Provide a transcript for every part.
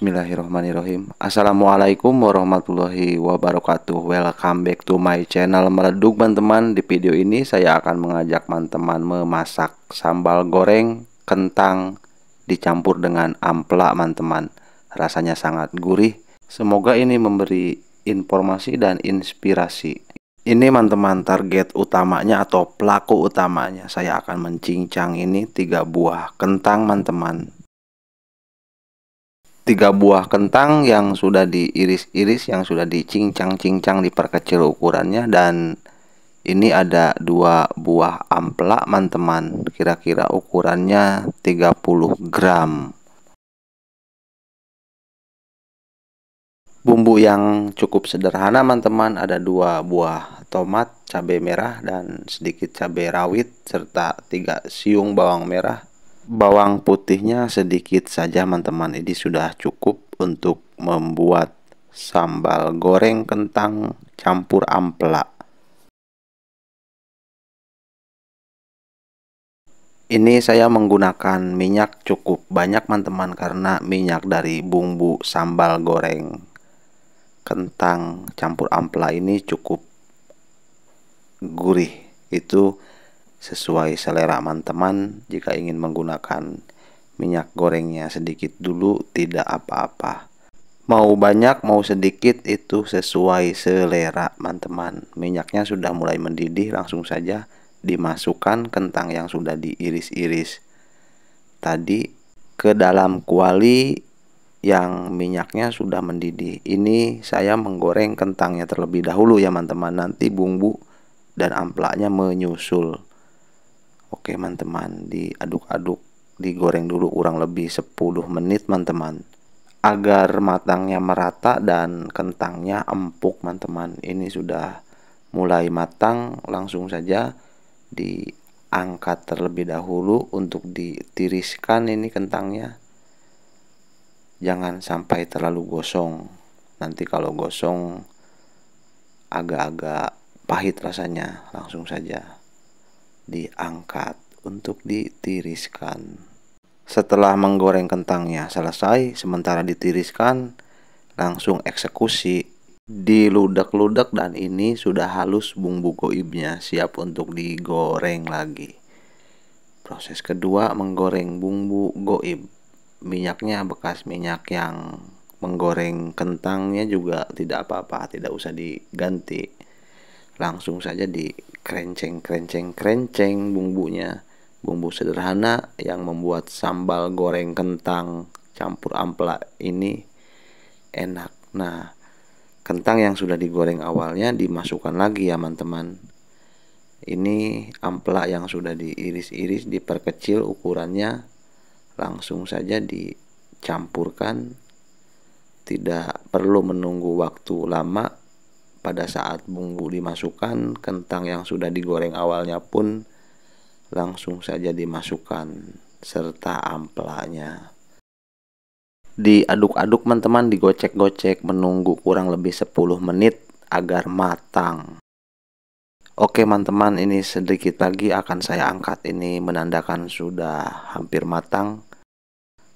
Bismillahirrahmanirrahim. Assalamualaikum warahmatullahi wabarakatuh. Welcome back to my channel. Meleduk teman-teman Di video ini saya akan mengajak teman-teman memasak sambal goreng kentang dicampur dengan ampela teman-teman. Rasanya sangat gurih. Semoga ini memberi informasi dan inspirasi. Ini teman-teman target utamanya atau pelaku utamanya. Saya akan mencincang ini tiga buah kentang teman-teman tiga buah kentang yang sudah diiris-iris yang sudah dicincang-cincang diperkecil ukurannya dan ini ada dua buah ampela teman-teman. Kira-kira ukurannya 30 gram. Bumbu yang cukup sederhana teman-teman ada dua buah tomat cabai merah dan sedikit cabai rawit serta tiga siung bawang merah bawang putihnya sedikit saja teman-teman. Ini sudah cukup untuk membuat sambal goreng kentang campur ampela ini saya menggunakan minyak cukup banyak teman-teman karena minyak dari bumbu sambal goreng kentang campur ampela ini cukup gurih. Itu sesuai selera teman-teman jika ingin menggunakan minyak gorengnya sedikit dulu tidak apa-apa. Mau banyak mau sedikit itu sesuai selera teman-teman. Minyaknya sudah mulai mendidih langsung saja dimasukkan kentang yang sudah diiris-iris. Tadi ke dalam kuali yang minyaknya sudah mendidih. Ini saya menggoreng kentangnya terlebih dahulu ya teman-teman. Nanti bumbu dan amplaknya menyusul Oke teman-teman diaduk-aduk digoreng dulu kurang lebih 10 menit teman-teman. Agar matangnya merata dan kentangnya empuk teman-teman. Ini sudah mulai matang langsung saja diangkat terlebih dahulu untuk ditiriskan ini kentangnya. Jangan sampai terlalu gosong. Nanti kalau gosong agak-agak pahit rasanya. Langsung saja diangkat untuk ditiriskan. Setelah menggoreng kentangnya selesai, sementara ditiriskan, langsung eksekusi diludak-ludak dan ini sudah halus bumbu goibnya siap untuk digoreng lagi. Proses kedua menggoreng bumbu goib. Minyaknya bekas minyak yang menggoreng kentangnya juga tidak apa-apa, tidak usah diganti. Langsung saja di kerenceng kerenceng kerenceng bumbunya. Bumbu sederhana yang membuat sambal goreng kentang campur ampela ini enak. Nah kentang yang sudah digoreng awalnya dimasukkan lagi ya teman-teman. Ini ampela yang sudah diiris-iris diperkecil ukurannya langsung saja dicampurkan. Tidak perlu menunggu waktu lama pada saat bumbu dimasukkan, kentang yang sudah digoreng awalnya pun langsung saja dimasukkan serta ampelanya. Diaduk-aduk teman-teman, digocek-gocek menunggu kurang lebih 10 menit agar matang. Oke teman-teman, ini sedikit lagi akan saya angkat ini menandakan sudah hampir matang.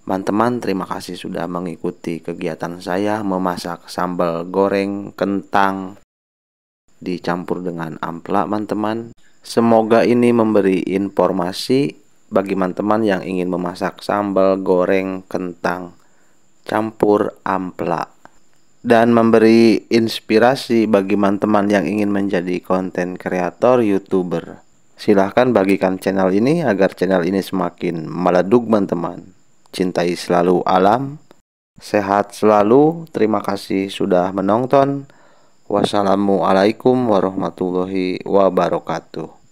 Teman-teman, terima kasih sudah mengikuti kegiatan saya memasak sambal goreng kentang dicampur dengan ampela, teman-teman. Semoga ini memberi informasi bagi teman-teman yang ingin memasak sambal goreng kentang campur ampela dan memberi inspirasi bagi teman-teman yang ingin menjadi konten kreator YouTuber. Silahkan bagikan channel ini agar channel ini semakin meleduk teman-teman cintai selalu alam, sehat selalu. Terima kasih sudah menonton. Wassalamualaikum warahmatullahi wabarakatuh.